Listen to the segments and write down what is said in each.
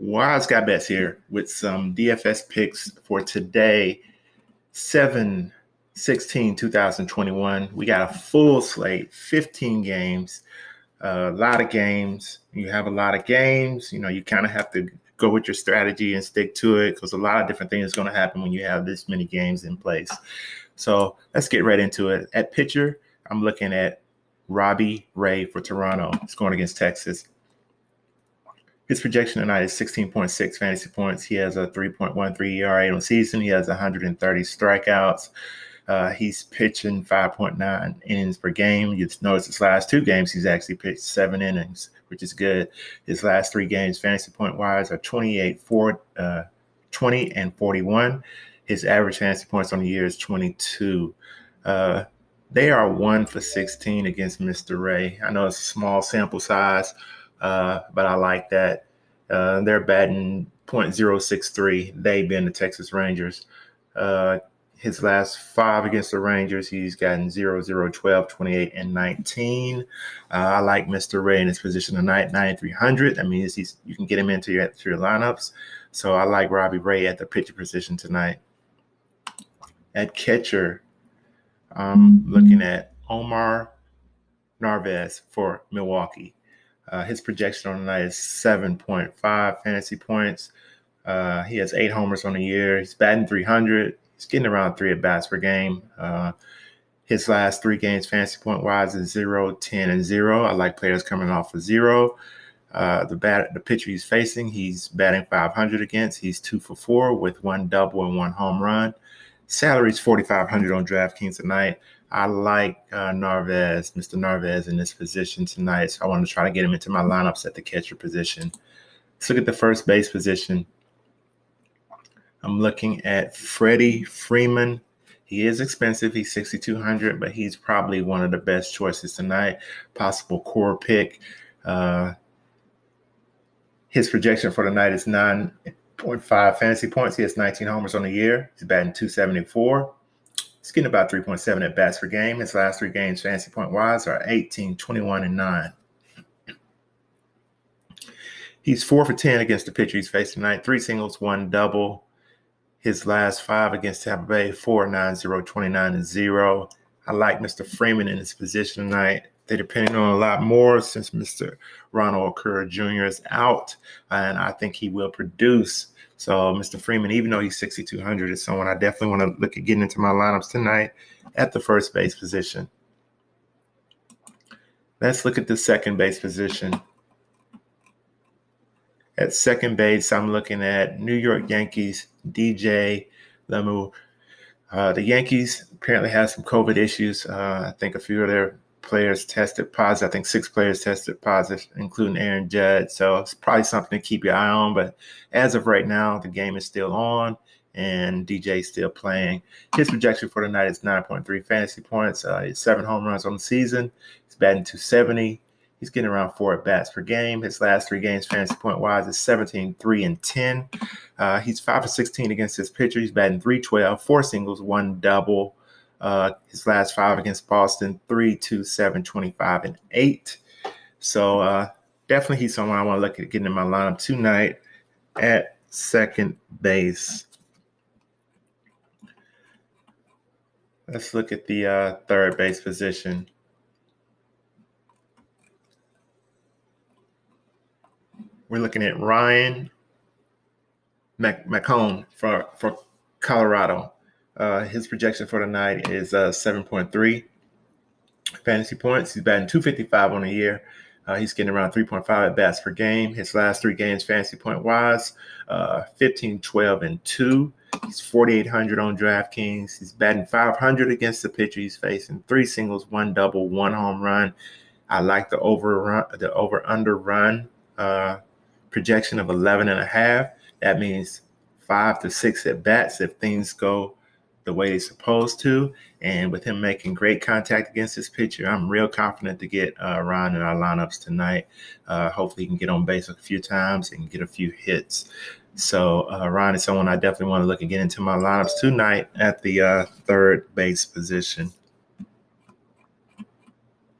Wise Guy Bets here with some DFS picks for today, 7 16 2021. We got a full slate, 15 games, a lot of games. You have a lot of games, you know, you kind of have to go with your strategy and stick to it because a lot of different things are going to happen when you have this many games in place. So let's get right into it. At pitcher, I'm looking at Robbie Ray for Toronto. He's going against Texas. His projection tonight is 16.6 fantasy points. He has a 3.13 ERA on season. He has 130 strikeouts. Uh, he's pitching 5.9 innings per game. You notice his last two games, he's actually pitched seven innings, which is good. His last three games, fantasy point wise, are 28, 4, uh, 20 and 41. His average fantasy points on the year is 22. Uh, they are one for 16 against Mr. Ray. I know it's a small sample size, uh, but I like that. Uh, they're batting .063. They being the Texas Rangers. Uh, his last five against the Rangers, he's gotten 0, 0, 12, 28, and 19. Uh, I like Mr. Ray in his position tonight, 9,300. That means he's, you can get him into your, your lineups. So I like Robbie Ray at the pitcher position tonight. At catcher, I'm looking at Omar Narvaez for Milwaukee. Uh, his projection on the night is 7.5 fantasy points. Uh, he has eight homers on the year. He's batting 300. He's getting around three at bats per game. Uh, his last three games, fantasy point wise, is 0, 10, and 0. I like players coming off of zero. Uh, the bat, the pitcher he's facing, he's batting 500 against. He's two for four with one double and one home run. Salary is 4,500 on DraftKings tonight. I like uh, Narvaez, Mr. Narvaez, in this position tonight. So I want to try to get him into my lineups at the catcher position. Let's look at the first base position. I'm looking at Freddie Freeman. He is expensive. He's 6,200, but he's probably one of the best choices tonight. Possible core pick. Uh, his projection for tonight is 9.5 fantasy points. He has 19 homers on the year. He's batting 274. He's getting about 3.7 at bats per game. His last three games, fantasy point wise, are 18, 21, and 9. He's four for 10 against the pitcher he's facing tonight. Three singles, one double. His last five against Tampa Bay, 4, 9, 0, 29, and 0. I like Mr. Freeman in his position tonight. They're depending on a lot more since Mr. Ronald Acuna Jr. is out, and I think he will produce. So Mr. Freeman, even though he's 6,200, is someone I definitely want to look at getting into my lineups tonight at the first base position. Let's look at the second base position. At second base, I'm looking at New York Yankees DJ LeMahieu. Uh, the Yankees apparently have some COVID issues. Uh, I think a few of their players tested positive. I think six players tested positive, including Aaron Judge. So it's probably something to keep your eye on. But as of right now, the game is still on and DJ still playing. His projection for tonight is 9.3 fantasy points. Uh, seven home runs on the season. He's batting 270. He's getting around four at bats per game. His last three games, fantasy point wise, is 17, 3, and 10. Uh, he's 5 for 16 against his pitcher. He's batting 312, four singles, one double. Uh, his last five against Boston, 3, 2, 7, 25, and 8. So uh, definitely he's someone I want to look at getting in my lineup tonight at second base. Let's look at the uh, third base position. We're looking at Ryan Mc- McMahon for, for Colorado. Uh, his projection for the night is uh, 7.3 fantasy points. He's batting 255 on the year. Uh, he's getting around 3.5 at bats per game. His last three games, fantasy point wise, uh, 15, 12, and 2. He's 4,800 on DraftKings. He's batting 500 against the pitcher he's facing. Three singles, one double, one home run. I like the over run, the over under run uh, projection of 11 and a half. That means five to six at bats if things go the way he's supposed to. And with him making great contact against this pitcher, I'm real confident to get uh, Ryan in our lineups tonight. Uh, hopefully, he can get on base a few times and get a few hits. So, uh, Ryan is someone I definitely want to look and get into my lineups tonight at the uh, third base position.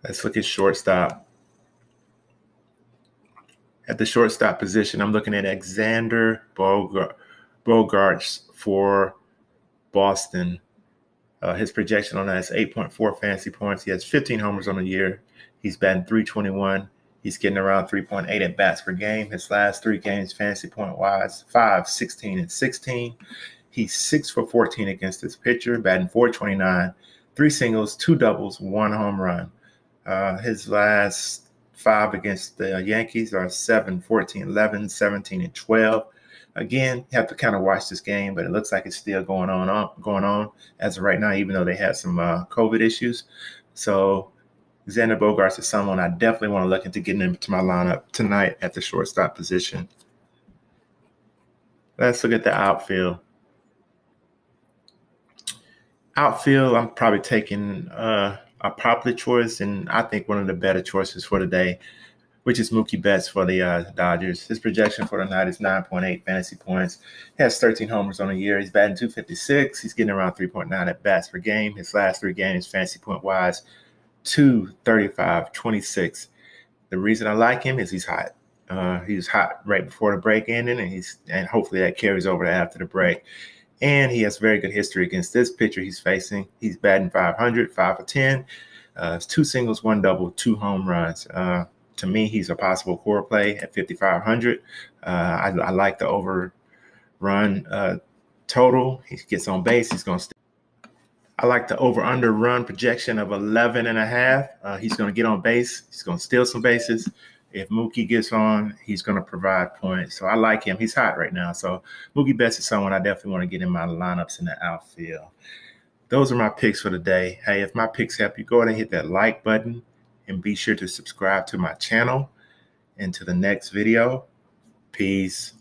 Let's look at shortstop. At the shortstop position, I'm looking at Alexander Bogaerts for Boston. Uh, his projection on that is 8.4 fantasy points. He has 15 homers on the year. He's batting 321. He's getting around 3.8 at bats per game. His last three games, fantasy point wise, 5, 16, and 16. He's 6 for 14 against this pitcher, batting 429, three singles, two doubles, one home run. Uh, his last five against the Yankees are 7, 14, 11, 17, and 12. Again, have to kind of watch this game, but it looks like it's still going on, on going on as of right now, even though they had some uh, COVID issues. So Xander Bogaerts is someone I definitely want to look into getting into my lineup tonight at the shortstop position. Let's look at the outfield. Outfield, I'm probably taking uh, a popular choice, and I think one of the better choices for today, which is Mookie Betts for the uh, Dodgers. His projection for the night is 9.8 fantasy points. He has 13 homers on the year. He's batting 256. He's getting around 3.9 at bats per game. His last three games, fantasy point wise, 2 35 26. The reason I like him is he's hot. Uh, he was hot right before the break ended, and he's and hopefully that carries over to after the break. And he has very good history against this pitcher he's facing. He's batting 500, 5 for 10. Uh, two singles, one double, two home runs. Uh, to me, he's a possible core play at 5,500. Uh, I, I, like the overrun uh, total. He gets on base. He's going to I like the over under run projection of 11 and a half. Uh, he's going to get on base. He's going to steal some bases. If Mookie gets on, he's going to provide points. So I like him. He's hot right now. So Mookie Betts is someone I definitely want to get in my lineups in the outfield. Those are my picks for the day. Hey, if my picks help you, go ahead and hit that like button and be sure to subscribe to my channel. And to the next video, peace.